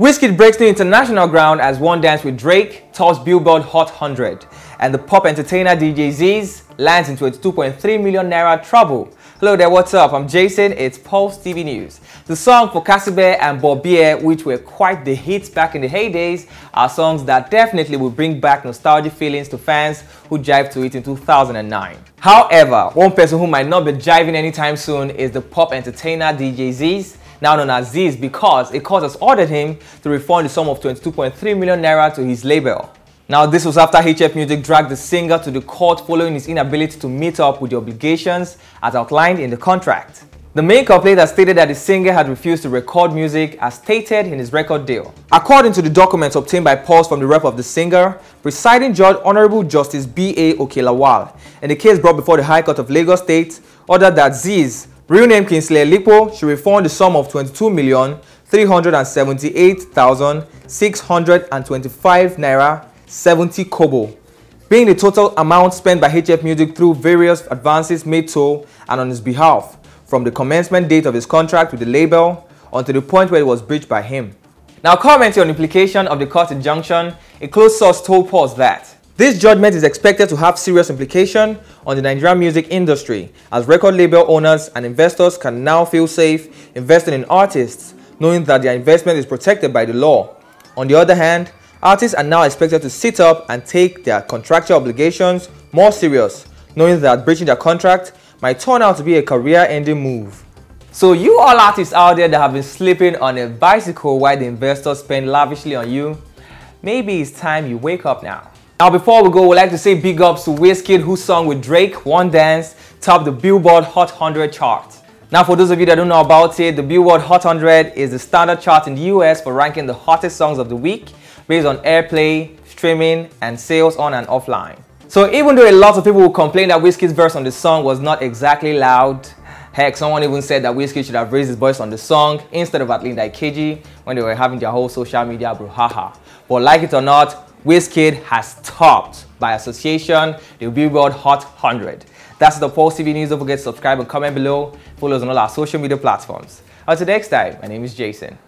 Wizkid breaks new international ground as One Dance with Drake tops Billboard Hot 100, and the pop entertainer DJ Z's lands into its 2.3 million naira trouble. Hello there, what's up? I'm Jason, it's Pulse TV News. The song for Casibe and Bobie, which were quite the hits back in the heydays, are songs that definitely will bring back nostalgic feelings to fans who jived to it in 2009. However, one person who might not be jiving anytime soon is the pop entertainer DJ Z's now known as Zeez, because a court has ordered him to refund the sum of 22.3 million naira to his label. Now, this was after HF Music dragged the singer to the court following his inability to meet up with the obligations as outlined in the contract. The main complaint has stated that the singer had refused to record music as stated in his record deal. According to the documents obtained by Pulse from the rep of the singer, presiding judge Honorable Justice B.A. Okelawal, in the case brought before the High Court of Lagos State, ordered that Zeez Real name Kingsley Lipo should refund the sum of 22,378,625 naira 70 kobo, being the total amount spent by HF Music through various advances made to and on his behalf from the commencement date of his contract with the label until the point where it was breached by him. Now commenting on the implication of the court injunction, a close source told Pulse that this judgment is expected to have serious implication on the Nigerian music industry as record label owners and investors can now feel safe investing in artists knowing that their investment is protected by the law. On the other hand, artists are now expected to sit up and take their contractual obligations more serious knowing that breaching their contract might turn out to be a career-ending move. So you all artists out there that have been sleeping on a bicycle while the investors spend lavishly on you, maybe it's time you wake up now. Now before we go, we'd like to say big ups to Wizkid who sung with Drake, One Dance, topped the Billboard Hot 100 chart. Now for those of you that don't know about it, the Billboard Hot 100 is the standard chart in the US for ranking the hottest songs of the week based on airplay, streaming, and sales on and offline. So even though a lot of people will complain that Wizkid's verse on the song was not exactly loud, heck, someone even said that Wizkid should have raised his voice on the song instead of at Linda Ikeji when they were having their whole social media brouhaha. But like it or not, Wizkid has topped, by association, the Billboard Hot 100. That's the Pulse TV News. Don't forget to subscribe and comment below. Follow us on all our social media platforms. Until next time, my name is Jason.